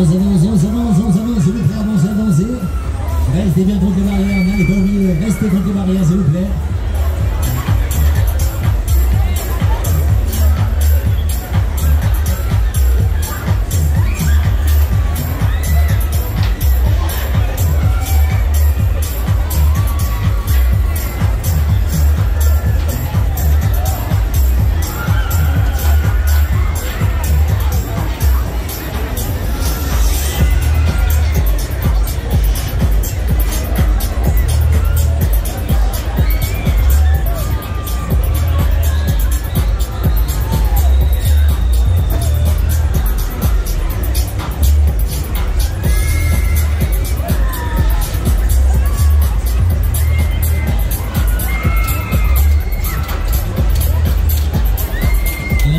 avance, avance, avance, avance, avance, avance, avance, avancez, avancez. Restez bien concentrés.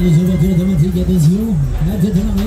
les Européens de Montigny, attention, la tête en arrière.